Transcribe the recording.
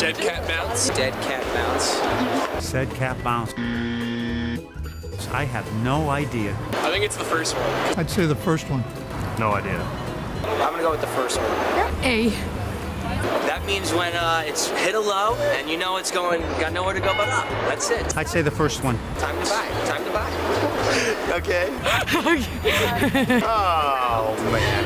Dead cat bounce. Said cat bounce. I have no idea. I think it's the first one. I'd say the first one. No idea. I'm gonna go with the first one. A. That means when uh, it's hit a low and you know it's going, got nowhere to go but up. That's it. I'd say the first one. Time to buy. Time to buy. Okay. oh man,